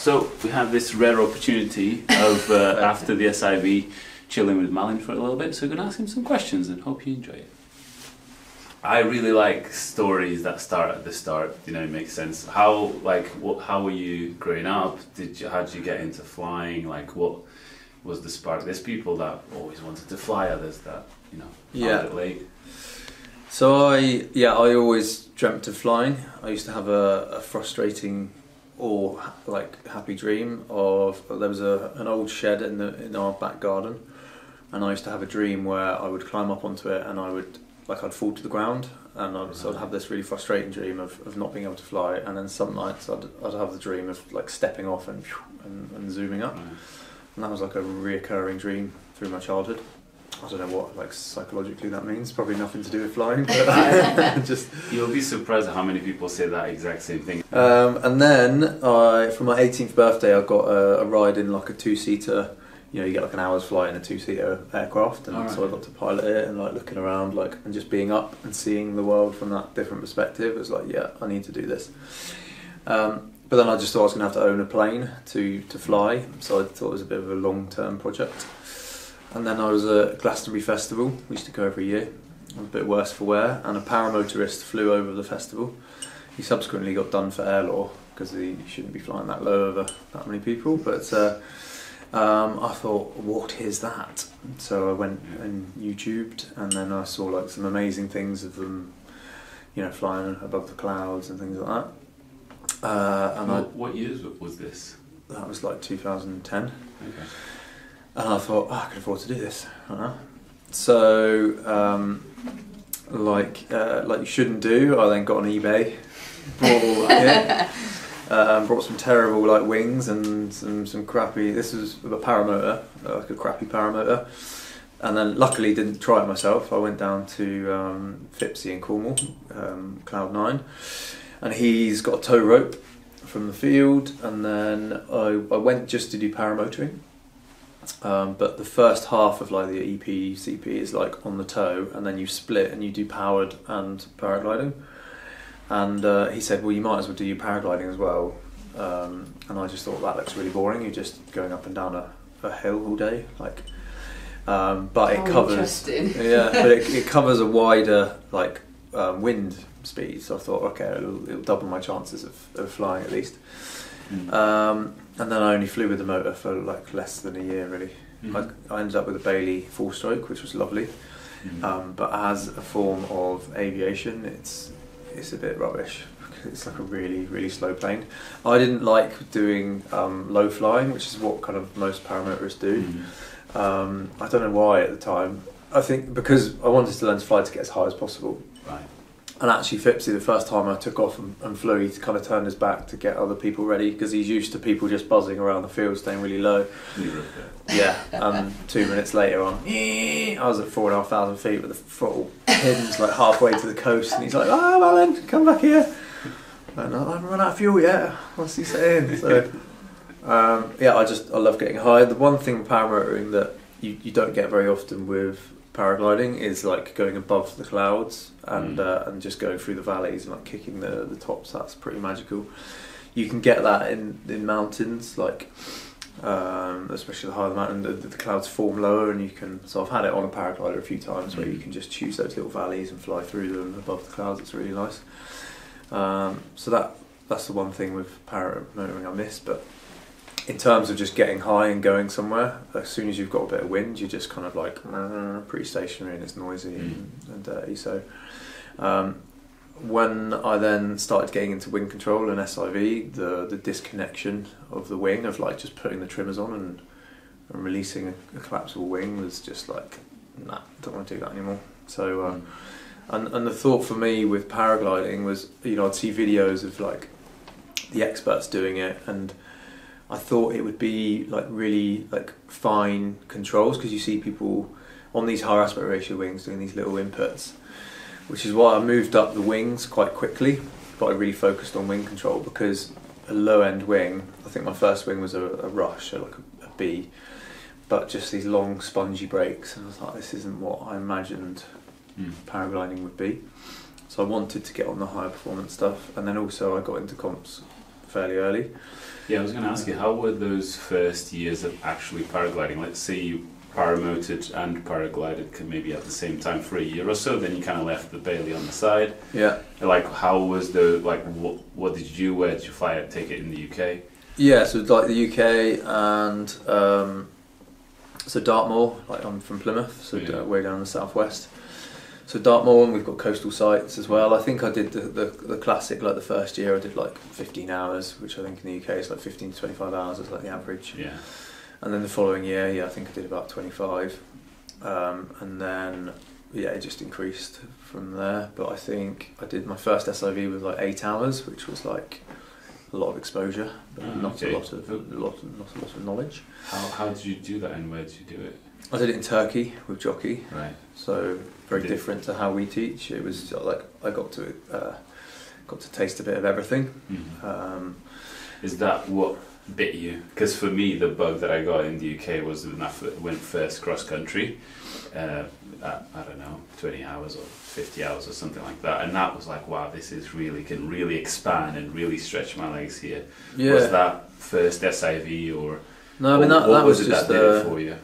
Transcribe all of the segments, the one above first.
So we have this rare opportunity of uh, after the SIV chilling with Malin for a little bit. So we're going to ask him some questions and hope you enjoy it. I really like stories that start at the start. You know, it makes sense. How like what? How were you growing up? Did you how did you get into flying? Like what was the spark? There's people that always wanted to fly. Others that you know Yeah. found it late. So I, yeah, I always dreamt of flying. I used to have a, a frustrating or like happy dream of there was a an old shed in the in our back garden, and I used to have a dream where I would climb up onto it and I would like I'd fall to the ground and I'd, so I'd mm-hmm. have this really frustrating dream of, of not being able to fly, and then some nights I'd I'd have the dream of like stepping off and and, and zooming up, Right. and that was like a reoccurring dream through my childhood. I don't know what like psychologically that means. Probably nothing to do with flying, but just You'll be surprised at how many people say that exact same thing. Um, and then I, for my 18th birthday, I got a, a ride in like a two-seater. You know, you get like an hour's flight in a two-seater aircraft, and Alright. so I got to pilot it and like looking around, like and just being up and seeing the world from that different perspective. It was like, yeah, I need to do this. Um, but then I just thought I was going to have to own a plane to to fly, so I thought it was a bit of a long-term project. And then I was at Glastonbury Festival. We used to go every year. It was a bit worse for wear, and a paramotorist flew over the festival. He subsequently got done for air law because he shouldn't be flying that low over that many people. But uh, um, I thought, what is that? So I went and YouTubed, and then I saw like some amazing things of them, you know, flying above the clouds and things like that. Uh, and I, what, what years was this? that was like 2010. Okay. And I thought, oh, I can afford to do this. Don't. So, um, like, uh, like you shouldn't do. I then got on eBay, bought all that kit, um, brought some terrible like wings and some some crappy. This was a paramotor, like a crappy paramotor. And then, luckily, didn't try it myself. I went down to um, Fipsy in Cornwall, um, Cloud Nine, and he's got a tow rope from the field. And then I, I went just to do paramotoring. Um, but the first half of like the EP CP is like on the tow, and then you split and you do powered and paragliding. And uh, he said, "Well, you might as well do your paragliding as well." Um, and I just thought that looks really boring. You're just going up and down a, a hill all day, like. Um, but How it covers, yeah, but it, it covers a wider like um, wind speed. So I thought, okay, it'll, it'll double my chances of, of flying at least. Mm. Um, and then I only flew with the motor for like less than a year, really. Mhm. I, I ended up with a Bailey four stroke, which was lovely. Mhm. Um, but as a form of aviation, it's it's a bit rubbish. It's like a really really slow plane. I didn't like doing um, low flying, which is what kind of most paramotorists do. Mhm. Um, I don't know why at the time. I think because I wanted to learn to fly to get as high as possible. And actually, Fipsy, the first time I took off and, and flew, he kind of turned his back to get other people ready because he's used to people just buzzing around the field, staying really low. Wrote. Yeah, and two minutes later on, I was at four and a half thousand feet with the throttle pins like halfway to the coast, and he's like, "Ah, well then, come back here." And I haven't run out of fuel yet. What's he saying? So, um, yeah, I just I love getting high. The one thing with paramotoring that you, you don't get very often with paragliding is like going above the clouds and Mm. uh, and just going through the valleys and like kicking the the tops. That's pretty magical. You can get that in in mountains like um, especially the higher the mountain, the, the clouds form lower, and you can. So I've had it on a paraglider a few times where you can just choose those little valleys and fly through them above the clouds. It's really nice. Um, so that that's the one thing with paramotoring I miss. But in terms of just getting high and going somewhere, as soon as you've got a bit of wind, you're just kind of like uh, pretty stationary and it's noisy and, and dirty. So. Um, when I then started getting into wing control and SIV, the the disconnection of the wing of like just putting the trimmers on and, and releasing a, a collapsible wing was just like, nah, don't want to do that anymore. So, uh, and and the thought for me with paragliding was, you know, I'd see videos of like the experts doing it, and I thought it would be like really like fine controls because you see people on these higher aspect ratio wings doing these little inputs which is why I moved up the wings quite quickly. But I really focused on wing control because a low end wing, I think my first wing was a, a rush, so like a, a B, but just these long spongy brakes, and I was like, this isn't what I imagined Mm. paragliding would be. So I wanted to get on the higher performance stuff, and then also I got into comps fairly early. Yeah, I was going to ask you, how were those first years of actually paragliding? Let's say you paramotored and paraglided maybe at the same time for a year or so, then you kind of left the Bailey on the side. Yeah. Like, how was the, like, what, what did you do? Where did you fly it, take it in the UK? Yeah, so like the UK and um, so Dartmoor, like I'm from Plymouth, so Yeah. way down in the southwest. So Dartmoor, and we've got coastal sites as well. I think I did the, the, the classic, like the first year, I did like 15 hours, which I think in the UK is like 15 to 25 hours is like the average. Yeah. And then the following year, yeah, I think I did about 25. Um, and then, yeah, it just increased from there. But I think I did my first SIV with like eight hours, which was like a lot of exposure, but Ah, not okay. a lot of a lot, of, not a lot of knowledge. How, how did you do that and where did you do it? I did it in Turkey with Jocky, Right. so very different to how we teach. It was like I got to uh, got to taste a bit of everything. Mhm. Um, Is that what bit you? Because for me, the bug that I got in the UK was when I f- went first cross country. Uh, at, I don't know, 20 hours or 50 hours or something like that. And that was like, wow, this is really, can really expand and really stretch my legs here. yeah, Was that first SIV or no, I mean that, what that was, was, it just that did uh, for you?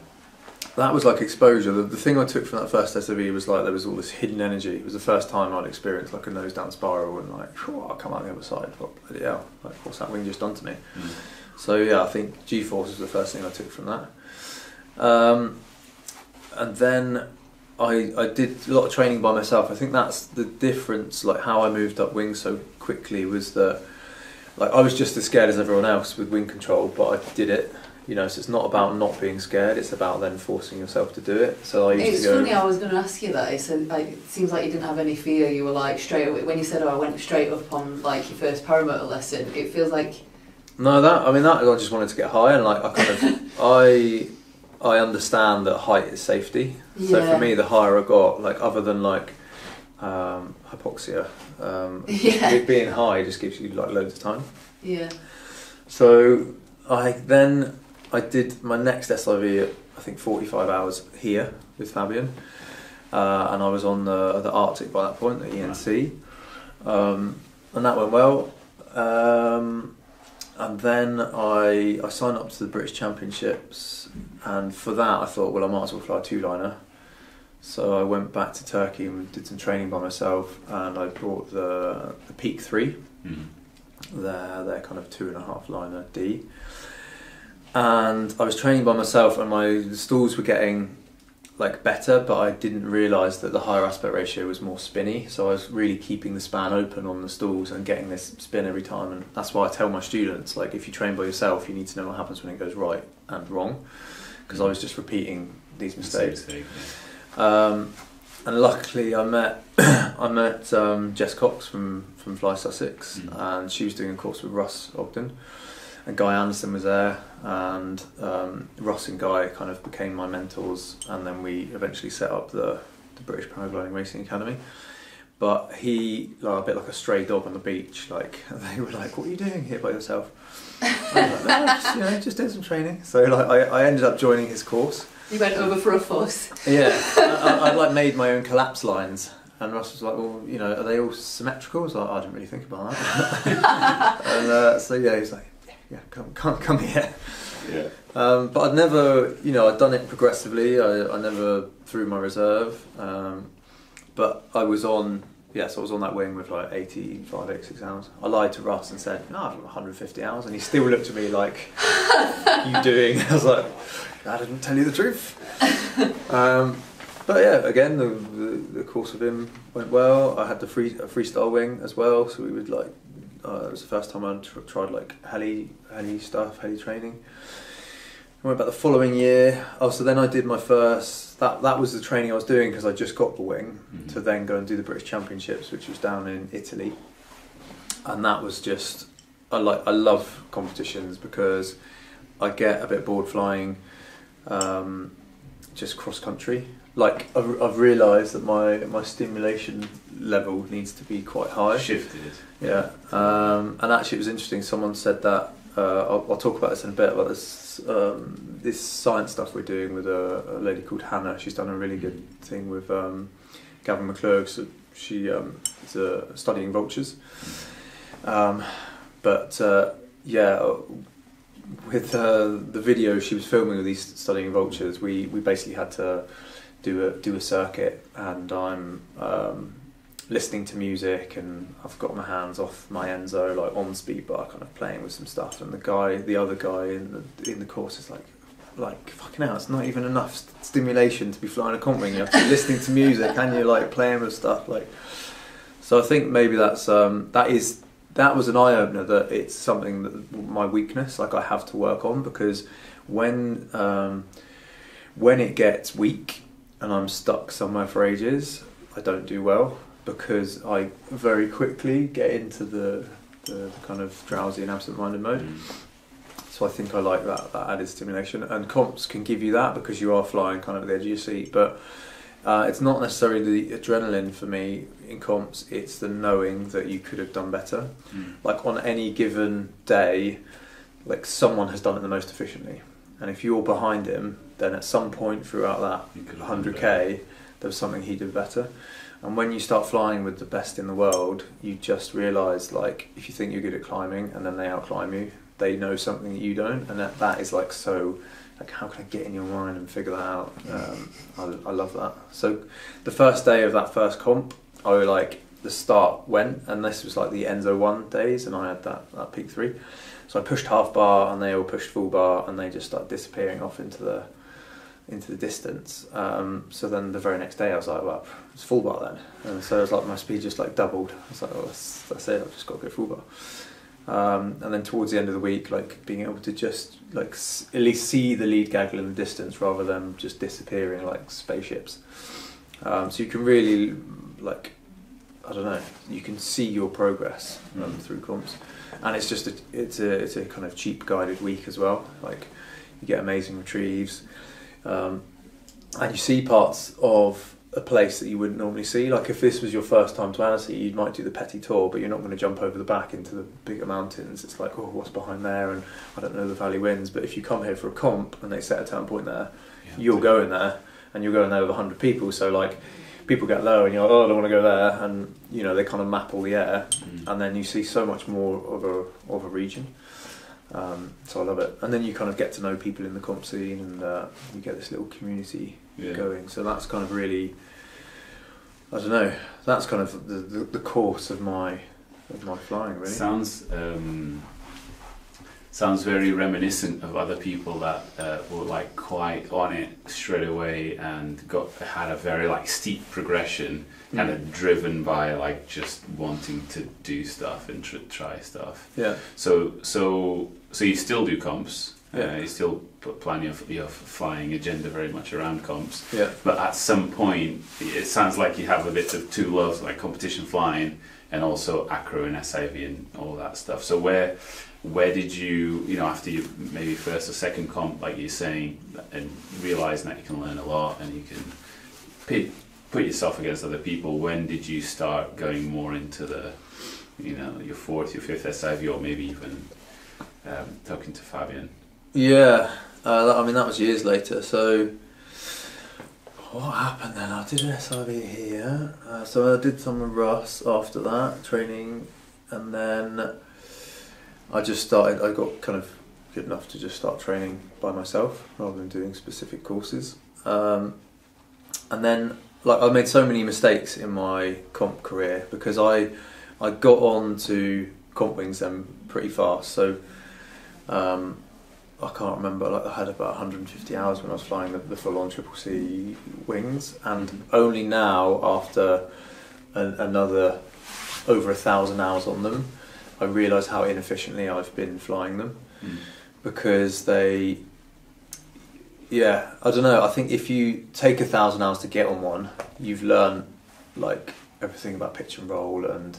That was like exposure. The, the thing I took from that first SIV was like there was all this hidden energy. It was the first time I'd experienced like a nose down spiral and like, "Phew, I'll come out the other side. What bloody hell? Like, what's that wing just done to me? Mm. So yeah, I think G force was the first thing I took from that. Um, and then I I did a lot of training by myself. I think that's the difference. Like how I moved up wings so quickly was that like I was just as scared as everyone else with wing control, but I did it. You know, so it's not about not being scared. It's about then forcing yourself to do it. So I used It's to go. funny. I was going to ask you that. It said like it seems like you didn't have any fear. You were like straight away when you said, "Oh, I went straight up on like your first paramotor lesson." It feels like No, that I mean that I just wanted to get high and like I kind of I I understand that height is safety. Yeah. So for me, the higher I got, like other than like um, hypoxia, um, Yeah. being high just gives you like loads of time. yeah, So I then I did my next SIV at I think 45 hours here with Fabian, uh, and I was on the the Artik by that point, the ENC, um, and that went well. Um, and then I I signed up to the British Championships, and for that I thought, well, I might as well fly a two liner. So I went back to Turkey and did some training by myself, and I brought the the Peak Three Mm. their their kind of two and a half liner D. And I was training by myself, and my stalls were getting like better, but I didn't realise that the higher aspect ratio was more spinny. So I was really keeping the span open on the stalls and getting this spin every time. And that's why I tell my students, like, if you train by yourself, you need to know what happens when it goes right and wrong, because I was just repeating these mistakes. Mistake, Um, and luckily, I met I met um, Jess Cox from from Fly Sussex, Mm. and she was doing a course with Russ Ogden, and Guy Anderson was there, and um, Russ and Guy kind of became my mentors, and then we eventually set up the the British Paragliding Racing Academy. But he, like, a bit like a stray dog on the beach, like they were like, "What are you doing here by yourself?" I was like, no, just, you know, just doing some training. So like, I, I ended up joining his course. you went over for a fuss. Yeah, I, I'd like made my own collapse lines, and Ross was like, "Well, you know, are they all symmetrical?" I was like, "I didn't really think about that." and uh, so yeah, he's like, "Yeah, yeah, come, come, come here." Yeah. Um, but I'd never, you know, I'd done it progressively. I, I never threw my reserve, um, but I was on. Yes, I was on that wing with like 85, 86 hours. I lied to Russ and said, "No, I've 150 hours," and he still looked at me like, "You doing?" I was like, "I didn't tell you the truth." um, but yeah, again, the, the the course of him went well. I had the free a freestyle wing as well, so we would like. Uh, it was the first time I tr- tried like heli heli stuff, heli training. I went back the following year. Oh, so then I did my first. That that was the training I was doing because I just got the wing Mhm. to then go and do the British Championships, which was down in Italy. And that was just. I like. I love competitions because I get a bit bored flying, um, just cross country. Like I've, I've realised that my my stimulation level needs to be quite high. Shifted. Yeah, um, and actually, it was interesting. Someone said that. Uh, I'll, I'll talk about this in a bit. About this um, this science stuff we're doing with a, a lady called Hannah. She's done a really good thing with um, Gavin McClurg. So she um, is uh, studying vultures. Um, but uh, yeah, with uh, the video she was filming with these studying vultures, we, we basically had to do a do a circuit, and I'm um, listening to music, and I've got my hands off my Enzo like on speed bar, kind of playing with some stuff, and the guy, the other guy in the in the course is like. Like fucking hell, it's not even enough st- stimulation to be flying a comp wing. you're listening to music and you're like playing with stuff. Like, so I think maybe that's um, that is that was an eye opener that it's something that my weakness, like I have to work on because when um, when it gets weak and I'm stuck somewhere for ages, I don't do well because I very quickly get into the the, kind of drowsy and absent-minded mode. Mm. So I think I like that that added stimulation, and comps can give you that because you are flying kind of at the edge of your seat. But uh, it's not necessarily the adrenaline for me in comps; it's the knowing that you could have done better. Mm. Like on any given day, like someone has done it the most efficiently, and if you're behind him, then at some point throughout that You could have done better. 100k, there was something he did better. And when you start flying with the best in the world, you just realise like if you think you're good at climbing and then they outclimb you, they know something that you don't, and that, that is like so. Like how can I get in your mind and figure that out? Um, I, I love that. So the first day of that first comp, I like the start went, and this was like the Enzo one days, and I had that that peak three. So I pushed half bar, and they all pushed full bar, and they just started disappearing off into the into the distance. Um, so then the very next day, I was like, well, it's full bar then. And so it was like my speed just like doubled. I was like, oh, that's, that's it. I've just got to go full bar. Um, and then towards the end of the week, like being able to just like s- at least see the lead gaggle in the distance rather than just disappearing like spaceships. Um, so you can really like I don't know. You can see your progress um, Mm. through comps, and it's just a, it's a it's a kind of cheap guided week as well. Like you get amazing retrieves, um, and you see parts of a place that you wouldn't normally see. Like if this was your first time to Annecy, you might do the Petit Tour, but you're not going to jump over the back into the bigger mountains. It's like, oh, what's behind there? And I don't know the valley winds. But if you come here for a comp and they set a turn point there, Yeah. you're going there and you're going there with 100 people. So like people get low and you're like, oh, I don't want to go there. And you know, they kind of map all the air Mm. and then you see so much more of a of a region. Um, so I love it, and then you kind of get to know people in the comp scene, and uh, you get this little community Yeah. going. So that's kind of really, I don't know, that's kind of the, the, the course of my of my flying really. Sounds um, sounds very reminiscent of other people that uh, were like quite on it straight away and got had a very like steep progression, kind Mm. of driven by like just wanting to do stuff and tr- try stuff. Yeah, So so so you still do comps. Uh, you still put plan your, your flying agenda very much around comps. yeah, But at some point, it sounds like you have a bit of two loves, like competition flying and also acro and SIV and all that stuff. So where where did you, you know, after you maybe first or second comp, like you're saying, and realizing that you can learn a lot and you can pit, put yourself against other people, when did you start going more into the, you know, your fourth, your fifth SIV, or maybe even um, talking to Fabian? yeah. Uh, I mean, that was years later. So what happened then? I did an SIV here. Uh, so I did some with Russ after that training, and then I just started. I got kind of good enough to just start training by myself rather than doing specific courses. Um, and then, like, I made so many mistakes in my comp career because I I got on to comp wings then pretty fast. So um, I can't remember. Like, I had about 150 hours when I was flying the, the full-on triple C wings, and only now after an, another over a thousand hours on them, I realise how inefficiently I've been flying them Mm. because they yeah i don't know i think if you take a thousand hours to get on one you've learned like everything about pitch and roll and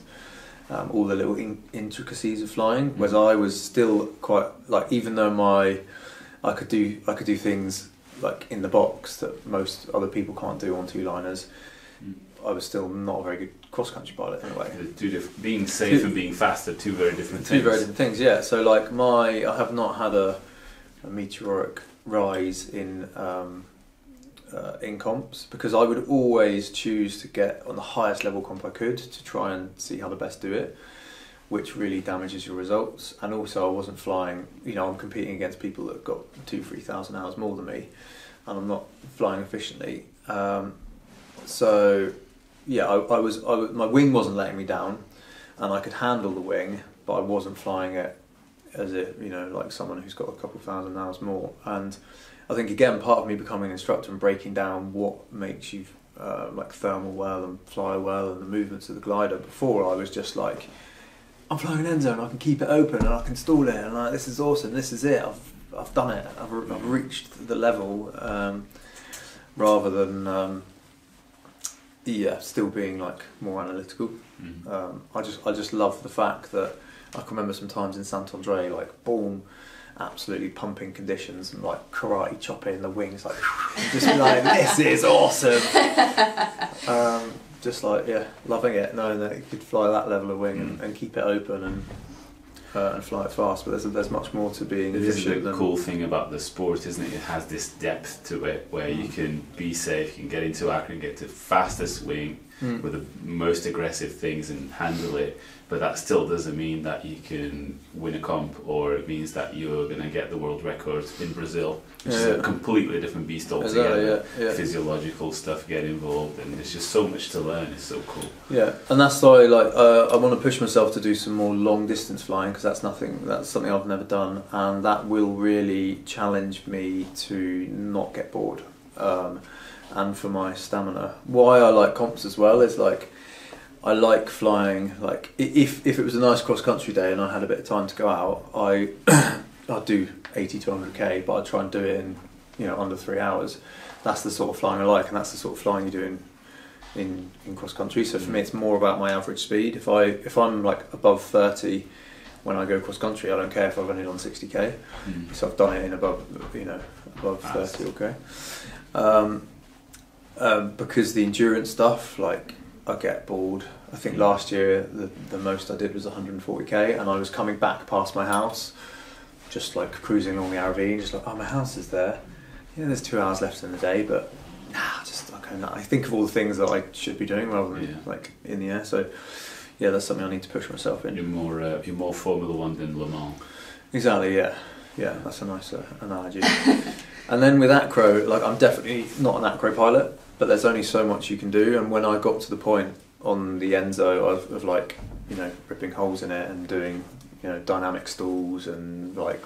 um, all the little in- intricacies of flying whereas i was still quite like even though my i could do i could do things like in the box that most other people can't do on two liners Mm. i was still not a very good cross country pilot in a way two diff- being safe and being fast are two very different Two things. very different things, yeah. So like my, I have not had a, a meteoric rise in um, uh, in comps because I would always choose to get on the highest level comp I could to try and see how the best do it. which really damages your results. And also, I wasn't flying. You know, I'm competing against people that got two, three thousand hours more than me, and I'm not flying efficiently. Um, so, yeah, I, I was. I, my wing wasn't letting me down, and I could handle the wing, but I wasn't flying it as if you know, like someone who's got a couple thousand hours more. And I think again, part of me becoming an instructor and breaking down what makes you uh, like thermal well and fly well and the movements of the glider. Before I was just like, I'm flying an Enzo, I can keep it open and I can stall it, and like, this is awesome, this is it. I've I've done it. I've, I've reached the level, um, rather than um, yeah, still being like more analytical. Mm. Um, I just I just love the fact that I can remember sometimes in Sant Andre like boom, absolutely pumping conditions and like karate chopping the wings like just be like this is awesome. Um, just like yeah, loving it, knowing that you could fly that level of wing and, Mm. and keep it open and uh, and fly it fast. But there's there's much more to being It is the cool thing about the sport, isn't it? It has this depth to it where you Mm. can be safe, you can get into and get to fastest swing Mm. with the most aggressive things and handle it. But that still doesn't mean that you can win a comp or it means that you're going to get the world record in Brazil, which is Yeah. a completely different beast altogether. yeah, yeah. Physiological stuff get involved and there's just so much to learn. It's so cool. Yeah, and that's why like uh, I want to push myself to do some more long distance flying because that's nothing that's something I've never done, and that will really challenge me to not get bored, um, and for my stamina. Why I like comps as well is like I like flying. Like if if it was a nice cross country day and I had a bit of time to go out, I I'd do eighty to hundred k, but I'd try and do it in you know under three hours. That's the sort of flying I like, and that's the sort of flying you do in in, in cross country. So for me, it's more about my average speed. If I if I'm like above thirty when I go cross country, I don't care if I've only done sixty k. Mm. So I've done it in above you know above Fast. thirty. Okay. Um, um, because the endurance stuff, like I get bored. I think last year the the most I did was 140k, and I was coming back past my house, just like cruising along the RV, just like, oh, my house is there. Yeah, there's two hours left in the day, but nah, just okay. Nah. I think of all the things that I should be doing rather than Yeah. like in the air. So yeah, that's something I need to push myself in. You're more, uh, you're more Formula One than Le Mans. Exactly. Yeah. Yeah. That's a nice uh, analogy. and then with acro, like I'm definitely not an acro pilot, but there's only so much you can do. And when I got to the point on the Enzo of, of like you know ripping holes in it and doing you know dynamic stalls and like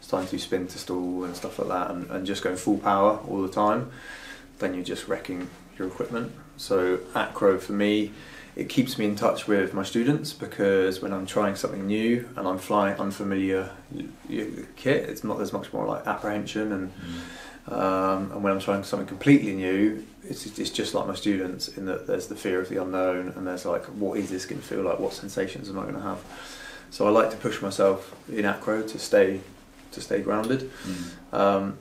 starting to spin to stall and stuff like that, and, and just going full power all the time, then you're just wrecking your equipment. So acro for me it keeps me in touch with my students because when I'm trying something new and I'm flying unfamiliar kit, it's not there's much more like apprehension and mm. Um, and when I'm trying something completely new, it's it's just like my students in that there's the fear of the unknown and there's like what is this going to feel like? What sensations am I going to have? So I like to push myself in acro to stay to stay grounded, Mm. um,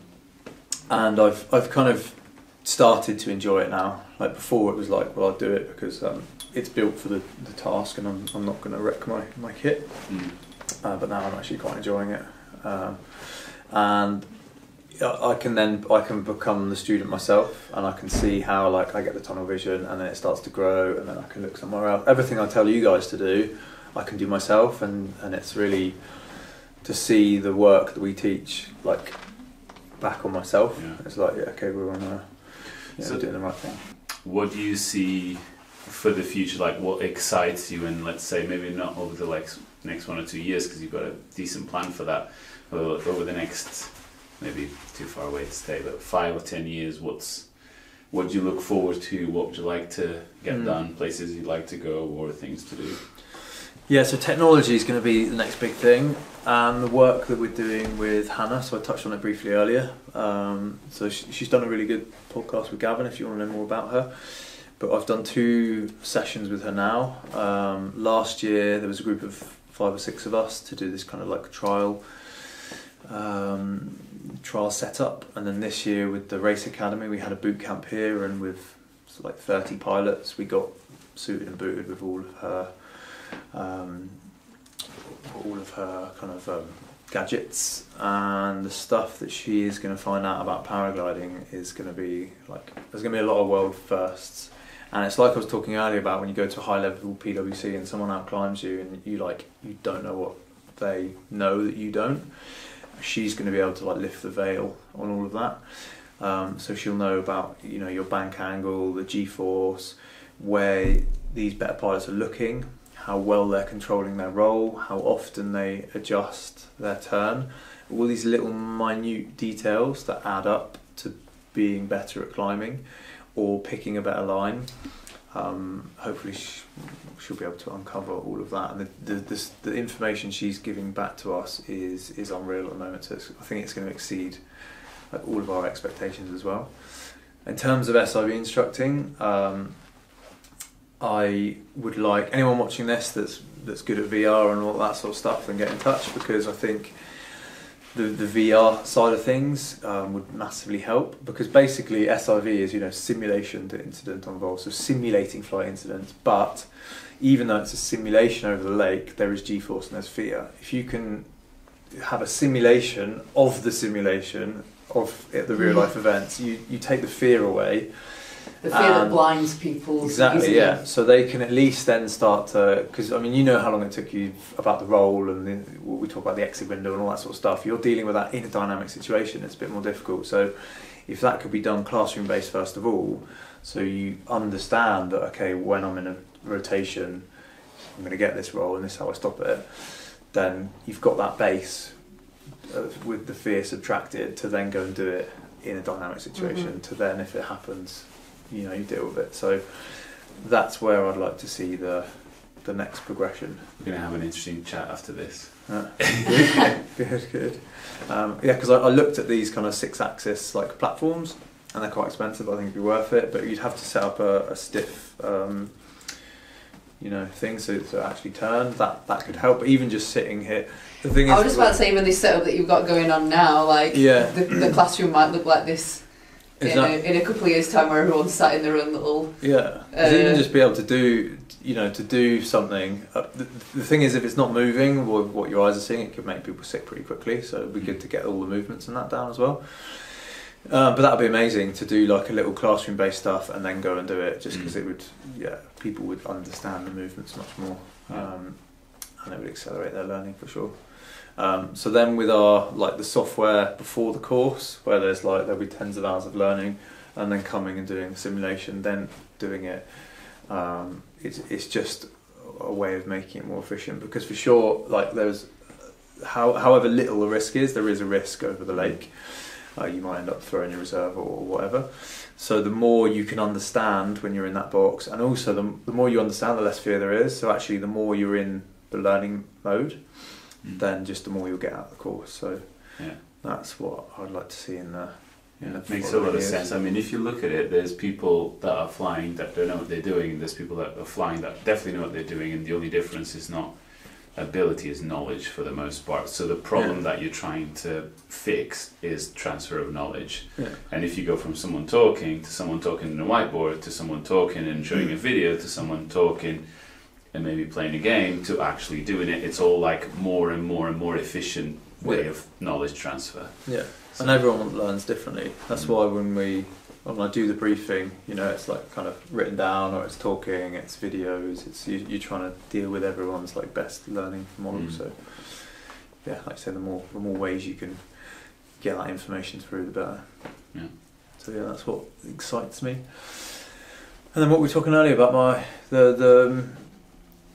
and I've I've kind of started to enjoy it now. Like before, it was like, well, I'll do it because um, it's built for the, the task, and I'm, I'm not going to wreck my, my kit. Mm. Uh, but now I'm actually quite enjoying it, um, and I I can then I can become the student myself, and I can see how like I get the tunnel vision, and then it starts to grow, and then I can look somewhere else. Everything I tell you guys to do, I can do myself, and and it's really to see the work that we teach like back on myself. Yeah. It's like yeah, okay, we're on a, yeah, So- we're doing the right thing. What do you see for the future? Like, what excites you? And let's say maybe not over the like next one or two years because you've got a decent plan for that. But over the next, maybe too far away to stay, but five or ten years, what's what do you look forward to? What would you like to get Mm. done? Places you'd like to go, or things to do? Yeah, so technology is going to be the next big thing, and the work that we're doing with Hannah. So I touched on it briefly earlier. Um, so she, she's done a really good podcast with Gavin. If you want to know more about her, but I've done two sessions with her now. Um, last year there was a group of five or six of us to do this kind of like trial um, trial setup, and then this year with the Race Academy we had a boot camp here, and with like thirty pilots, we got suited and booted with all of her um, all of her kind of um, gadgets. And the stuff that she is going to find out about paragliding is going to be like there's going to be a lot of world firsts. And it's like I was talking earlier about when you go to a high level PWC and someone out climbs you and you like you don't know what they know that you don't. She's going to be able to like lift the veil on all of that. Um, so she'll know about you know your bank angle, the G force, where these better pilots are looking, how well they're controlling their roll, how often they adjust their turn, all these little minute details that add up to being better at climbing or picking a better line. Um, hopefully, sh- she'll be able to uncover all of that. And the, the, the, the information she's giving back to us is, is unreal at the moment. So I think it's going to exceed like, all of our expectations as well. In terms of SIV instructing, um, I would like anyone watching this that's that's good at VR and all that sort of stuff, then get in touch because I think the the VR side of things um, would massively help because basically SIV is you know simulation to incident on vol, so simulating flight incidents. But even though it's a simulation over the lake, there is G-force and there's fear. If you can have a simulation of the simulation of the real life events, you you take the fear away The fear that Um, blinds people. Exactly, yeah. So they can at least then start to, because I mean, you know how long it took you about the roll and the, we talk about the exit window and all that sort of stuff. You're dealing with that in a dynamic situation. It's a bit more difficult. So if that could be done classroom based first of all, so you understand that okay, when I'm in a rotation, I'm going to get this roll and this is how I stop it. Then you've got that base uh, with the fear subtracted to then go and do it in a dynamic situation. Mhm. To then, if it happens, you know you deal with it. So that's where I'd like to see the the next progression. We're going to have an interesting chat after this. Uh, good, good. Um, yeah, because I, I looked at these kind of six-axis like platforms, and they're quite expensive. I think it'd be worth it, but you'd have to set up a, a stiff, um, you know, thing so to actually turn. That that could help. But even just sitting here, the thing is, I was just about to say, even this setup that you've got going on now, like Yeah. the, the classroom might look like this Is in, that- a, in a couple of years' time, where everyone's sat in their own little. Yeah, Uh, even just be able to do, you know, to do something. Uh, the, the thing is, if it's not moving, or what your eyes are seeing, it could make people sick pretty quickly. So it'd be good to get all the movements and that down as well. Um, but that would be amazing to do like a little classroom based stuff and then go and do it, just because Mm. it would, yeah, people would understand the movements much more, Yeah. um, and it would accelerate their learning for sure. Um, so then with our like the software before the course, where there's like there'll be tens of hours of learning, and then coming and doing the simulation, then doing it. Um, it's it's just a way of making it more efficient because for sure, like there's how however little the risk is, there is a risk over the lake. Uh, you might end up throwing your reserve or whatever. So the more you can understand when you're in that box, and also the, the more you understand, the less fear there is. So actually, the more you're in the learning mode. Then just the more you'll get out of the course. So Yeah. that's what I'd like to see in the. in Yeah, the it makes a lot of sense. I mean, if you look at it, there's people that are flying that don't know what they're doing, and there's people that are flying that definitely know what they're doing, and the only difference is not ability, is knowledge for the most part. So the problem Yeah. that you're trying to fix is transfer of knowledge. Yeah. And if you go from someone talking to someone talking in a whiteboard to someone talking and showing a Mm. video to someone talking and maybe playing a game to actually doing it, it's all like more and more and more efficient way Yeah. of knowledge transfer. Yeah, So- and everyone learns differently. That's Mm. why when we when I do the briefing, you know, it's like kind of written down or it's talking, it's videos. It's you, you're trying to deal with everyone's like best learning model. Mm. So yeah, like I say, the more the more ways you can get that information through, the better. Yeah. So yeah, that's what excites me. And then what we were talking earlier about my the the um,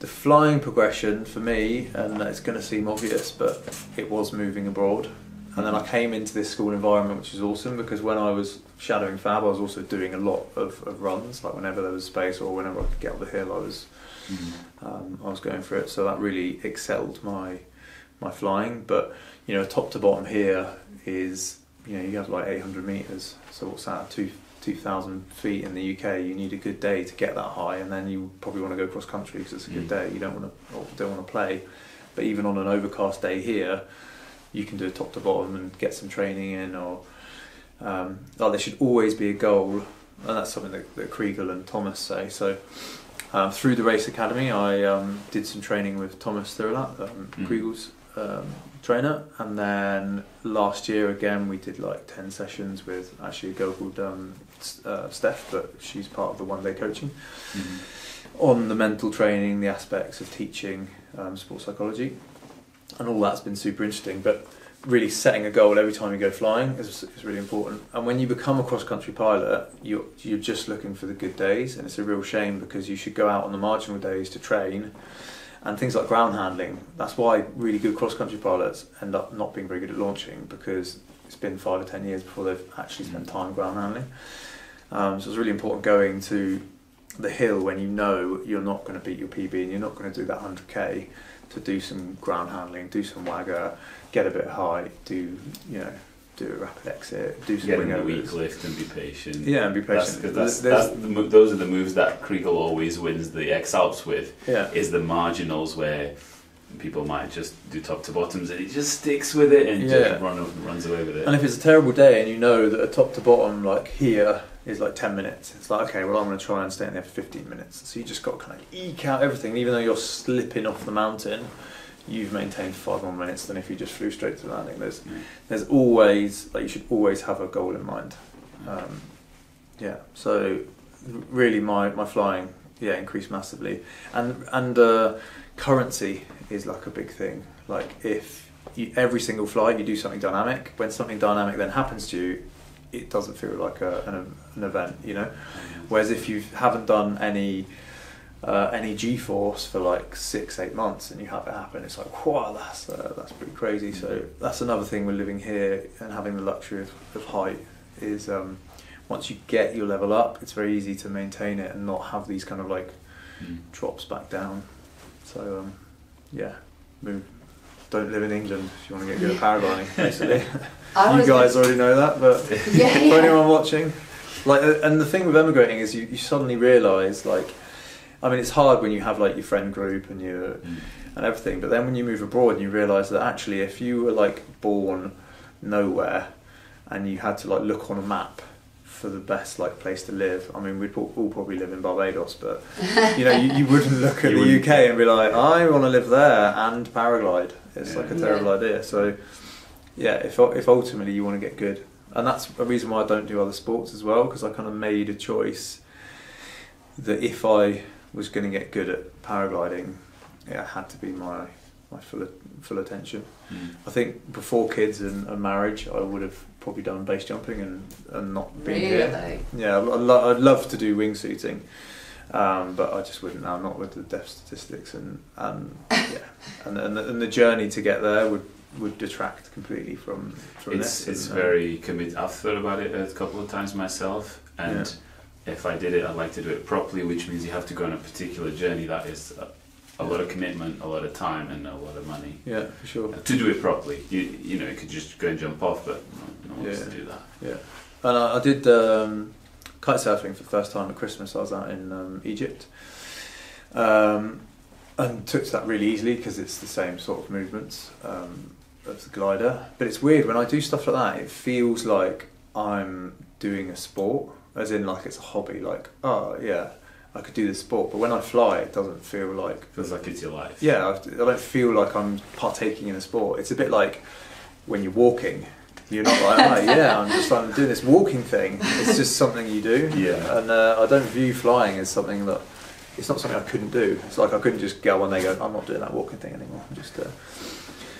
the flying progression for me, and it's going to seem obvious, but it was moving abroad. And then I came into this school environment, which is awesome because when I was shadowing Fab, I was also doing a lot of, of runs. Like whenever there was space or whenever I could get up the hill, I was um, I was going for it. So that really excelled my my flying. But you know, top to bottom here is you know you have like 800 meters. So what's that? Two 2,000 feet in the UK. You need a good day to get that high, and then you probably want to go cross country because it's a good Mm. day. You don't want to or don't want to play. But even on an overcast day here, you can do a top to bottom and get some training in. Or um, like there should always be a goal, and that's something that, that Chrigel and Thomas say. So. Um, through the race academy, I um, did some training with Thomas Theurillat, um, Mm. Chrigel's um, trainer, and then last year again we did like ten sessions with actually a girl called um, uh, Steph, but she's part of the one day coaching Mhm. on the mental training, the aspects of teaching um, sports psychology, and all that's been super interesting. But really setting a goal every time you go flying is, is really important. And when you become a cross country pilot, you're, you're just looking for the good days, and it's a real shame because you should go out on the marginal days to train. And things like ground handling, that's why really good cross country pilots end up not being very good at launching because it's been five or ten years before they've actually spent time ground handling. Um, so it's really important going to the hill when you know you're not going to beat your PB and you're not going to do that 100k to do some ground handling, do some wagga, get a bit high, do you know, do a rapid exit, do some Get in the weak lift and be patient. Yeah, and be That's, patient. 'cause that's, that's the, those are the moves that Chrigel always wins the X Alps with. yeah, Is the marginals where people might just do top to bottoms and he just sticks with it and Yeah. just run, runs away with it. and if it's a terrible day and you know that a top to bottom like here is like 10 minutes, it's like okay, well I'm going to try and stay in there for 15 minutes. So you just got to kind of eke out everything, even though you're slipping off the mountain. You've maintained five more minutes than if you just flew straight to the landing. There's Yeah. there's always like you should always have a goal in mind. Um, yeah, so really my, my flying yeah increased massively, and and uh, currency is like a big thing. Like if you, every single flight you do something dynamic, when something dynamic then happens to you, it doesn't feel like a, an, an event, you know. Whereas if you haven't done any uh, any G force for like six, eight months and you have it happen, it's like wow, that's uh, that's pretty crazy. So that's another thing with living here and having the luxury of, of height is um, once you get your level up, it's very easy to maintain it and not have these kind of like Mm. drops back down. So um, yeah, move. Don't live in England if you want to get good at paragliding. Basically, I you was guys already know that, but yeah, for yeah. anyone watching, like, uh, and the thing with emigrating is you, you suddenly realise, like, I mean, it's hard when you have like your friend group and you Mm. and everything, but then when you move abroad and you realise that actually, if you were like born nowhere and you had to like look on a map for the best like place to live, I mean, we'd all all probably live in Barbados, but you know, you, you wouldn't look at You the wouldn't. UK and be like, I want to live there and paraglide. It's like a Yeah. terrible idea. So, yeah, if if ultimately you want to get good, and that's a reason why I don't do other sports as well, because I kind of made a choice that if I was going to get good at paragliding, it had to be my my full full attention. Mm. I think before kids and, and marriage, I would have probably done base jumping and, and not been here. Yeah, I'd, lo- I'd love to do wingsuiting, um, but I just wouldn't now, not with the death statistics and, and yeah, and, and, the, and the journey to get there would, would detract completely from, from It's this. it's very commit. I've thought about it a couple of times myself, and if I did it, I'd like to do it properly, which means you have to go on a particular journey that is a, a lot of commitment, a lot of time, and a lot of money yeah, for sure. to do it properly. You you know you could just go and jump off, but no, one wants to do that. Yeah, and I, I did um, kite surfing for the first time at Christmas. I was out in um, Egypt, um, and took to that really easily because it's the same sort of movements um, as the glider. But it's weird when I do stuff like that. It feels like I'm doing a sport, as in like it's a hobby. Like oh yeah, I could do this sport. But when I fly, it doesn't feel like Feels like it's your life. yeah, I I don't feel like I'm partaking in a sport. It's a bit like when you're walking. You're not like, oh yeah, I'm just I'm doing this walking thing. It's just something you do. Yeah. And uh, I don't view flying as something that it's not something I couldn't do. It's like I couldn't just go one day and go, I'm not doing that walking thing anymore. I'm Just uh,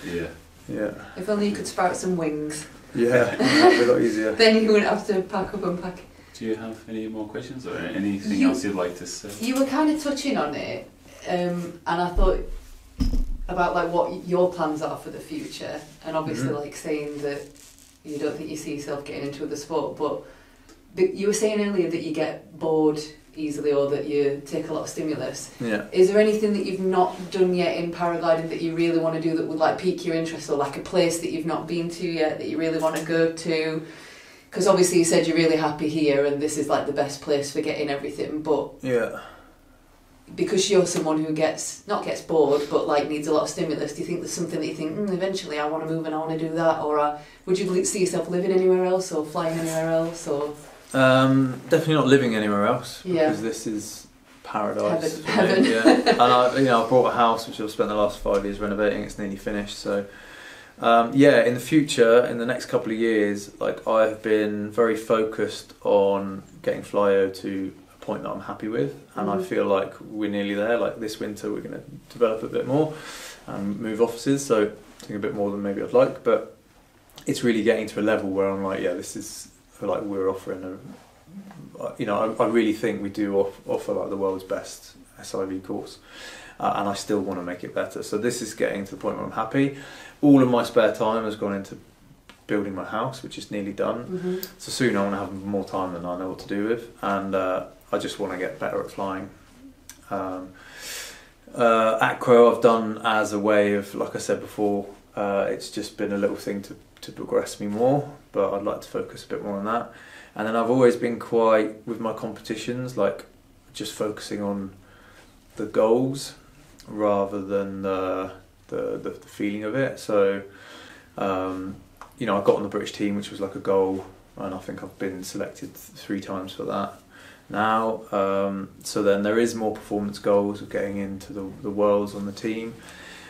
Yeah. Yeah, If only you could sprout some wings, yeah, that'd be a lot easier. then you wouldn't have to pack up and pack. Do you have any more questions or anything You- else you'd like to say? You were kind of touching on it, um, and I thought about like what your plans are for the future, and obviously Mhm. like saying that you don't think you see yourself getting into the sport, but but you were saying earlier that you get bored easily or that you take a lot of stimulus. Yeah. Is there anything that you've not done yet in paragliding that you really want to do that would like pique your interest, or like a place that you've not been to yet that you really want to go to? Because obviously you said you're really happy here, and this is like the best place for getting everything, but Yeah. because you're someone who gets not gets bored but like needs a lot of stimulus do you think there's something that you think mm, eventually I want to move and I want to do that or uh, would you see yourself living anywhere else or flying anywhere else or Um, definitely not living anywhere else Yeah. because this is paradise. Heaven, me. Yeah. and I, you know, I bought a house which I've spent the last five years renovating. It's nearly finished, so Um, yeah, in the future, in the next couple of years, like I've been very focused on getting Flyeo to a point that I'm happy with, and I Mhm. feel like we're nearly there. Like this winter, we're going to develop a bit more and move offices, so I think a bit more than maybe I'd like, but it's really getting to a level where I'm like, yeah, this is like we're offering a, you know, I, I really think we do off, offer like the world's best SIV course. Uh, and I still want to make it better. So this is getting to the point where I'm happy. All of my spare time has gone into building my house, which is nearly done. hmm So soon I want to have more time than I know what to do with, and uh, I just want to get better at flying. Um, uh, acro I've done as a way of, like I said before, uh, it's just been a little thing to, to progress me more, but I'd like to focus a bit more on that. And then I've always been quite, with my competitions, like just focusing on the goals rather than the, the, the, feeling of it. So, um, you know, I got on the British team, which was like a goal, and I think I've been selected three times for that now. Um, so then there is more performance goals of getting into the, the worlds on the team.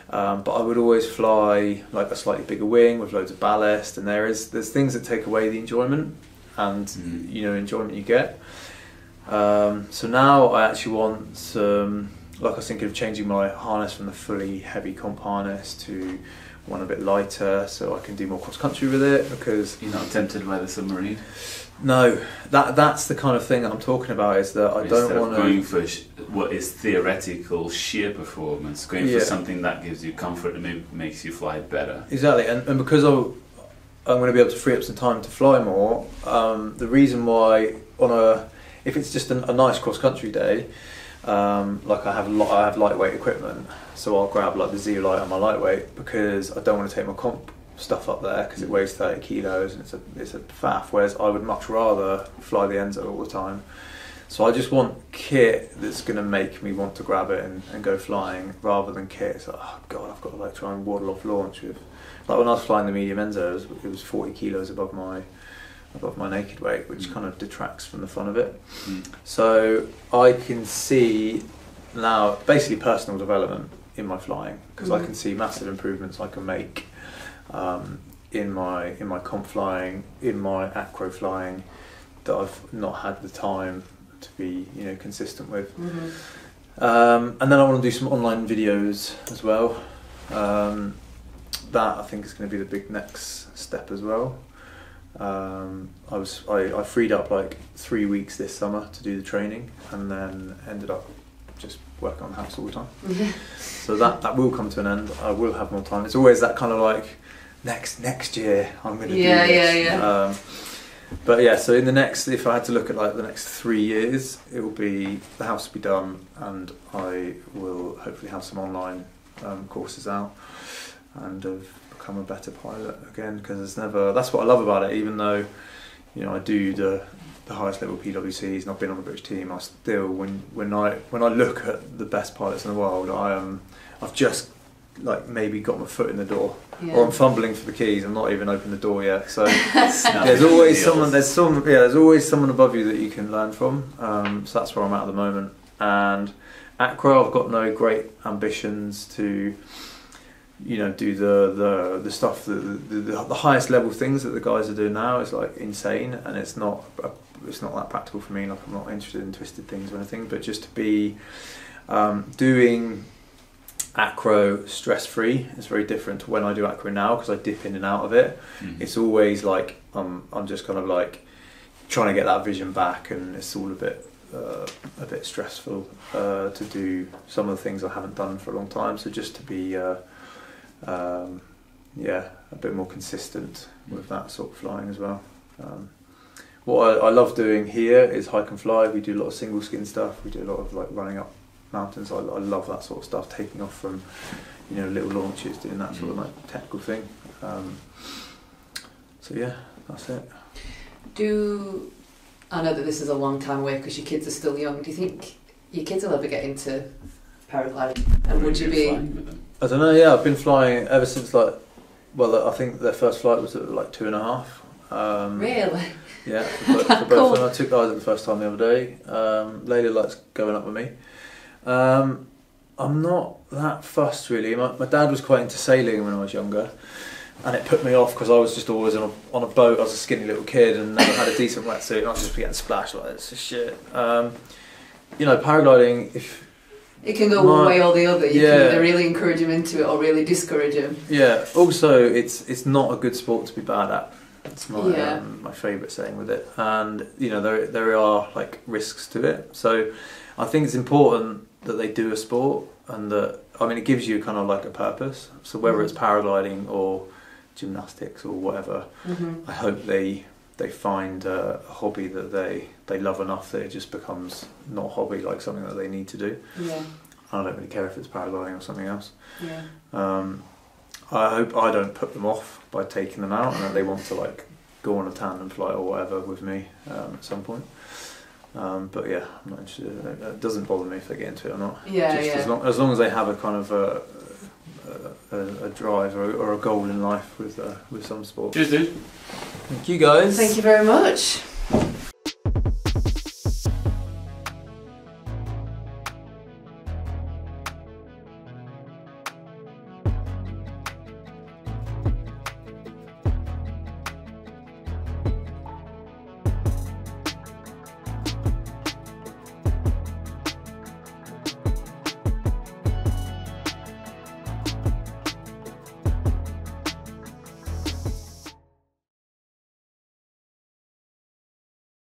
Um, but I would always fly like a slightly bigger wing with loads of ballast, and there is there's things that take away the enjoyment and Mm. you know enjoyment you get. Um, so now I actually want some, like I was thinking of changing my harness from the fully heavy comp harness to one a bit lighter, so I can do more cross country with it because You're not tempted by the submarine? No, that that's the kind of thing that I'm talking about. Is that I Instead don't want going to. for sh- what is theoretical sheer performance, going Yeah. for something that gives you comfort and maybe makes you fly better. Exactly, and, and because I'll, I'm going to be able to free up some time to fly more. Um, the reason why on a if it's just a, a nice cross country day, um, like I have li- I have lightweight equipment, so I'll grab like the Zeolite on my lightweight because I don't want to take my comp stuff up there because it weighs 30 kilos and it's a it's a faff. Whereas I would much rather fly the Enzo all the time. So I just want kit that's going to make me want to grab it and, and go flying rather than kit. It's like, oh god, I've got to like try and waddle off launch with. Like when I was flying the medium Enzo, it was, it was 40 kilos above my above my naked weight, which Mm. kind of detracts from the fun of it. Mm. So I can see now basically personal development in my flying because I Mhm. can see massive improvements I can make um, in my in my comp flying, in my acro flying that I've not had the time to be you know consistent with. hmm Um, and then I want to do some online videos as well. Um, that I think is going to be the big next step as well. Um, I was I, I freed up like three weeks this summer to do the training, and then ended up just working on the house all the time. So that that will come to an end. I will have more time. It's always that kind of like next next year I'm going to Yeah, do this. yeah, yeah. Um, but yeah, so in the next, if I had to look at like the next three years, it will be the house will be done, and I will hopefully have some online um, courses out, and have become a better pilot again. Because it's never. That's what I love about it. Even though, you know, I do the the highest level PWCs, and I've been on the British team. I still, when when I when I look at the best pilots in the world, I am. I've just like maybe got my foot in the door, Yeah. or I'm fumbling for the keys. I'm not even opened the door yet. So there's always deals. someone there's some yeah there's always someone above you that you can learn from um, so that's where I'm at at the moment and acro I've got no great ambitions to you know do the the, the stuff that the, the, the highest level things that the guys are doing now is like insane and it's not it's not that practical for me like I'm not interested in twisted things or anything but just to be um, doing acro stress free is very different to when I do acro now because I dip in and out of it Mm. it's always like I'm I'm just kind of like trying to get that vision back, and it's all a bit uh, a bit stressful uh, to do some of the things I haven't done for a long time. So just to be uh, um, yeah a bit more consistent with that sort of flying as well. Um, what I, I love doing here is hike and fly. We do a lot of single skin stuff. We do a lot of like running up mountains. I, I love that sort of stuff. Taking off from you know little launches, doing that sort of like technical thing. Um, so yeah, that's it. Do I know that this is a long time away because your kids are still young? Do you think your kids will ever get into paragliding? And would you be? flying with them? I don't know. Yeah, I've been flying ever since like, well, I think their first flight was at like two and a half. Um, Really? Yeah, for, both- for both Cool. of them. I took Isaac the first time the other day. Um, Layla likes going up with me. Um, I'm not that fussed really. My, my dad was quite into sailing when I was younger. and it put me off because I was just always on a, on a boat. I was a skinny little kid and never had a decent wetsuit, and I was just getting splashed like this shit. Um, you know, paragliding. If It can go My- one way or the other. You Yeah. can either really encourage them into it or really discourage them. yeah, also it's it's not a good sport to be bad at. That's my Yeah. um, my favourite saying with it, and you know there there are like risks to it. So I think it's important that they do a sport, and that I mean it gives you kind of like a purpose. So whether it's paragliding or gymnastics or whatever, hmm I hope they they find uh, a hobby that they they love enough that it just becomes not a hobby like something that they need to do. Yeah, I don't really care if it's paragliding or something else. yeah. Um, I hope I don't put them off by taking them out and that they want to like go on a tandem flight or whatever with me um, at some point. Um, but yeah, I'm not interested. It it doesn't bother me if they get into it or not. Yeah, Just yeah. As long, as long as they have a kind of a, a, a, a drive or, or a goal in life with uh, with some sport. Cheers, dude. Thank you guys. Thank you very much.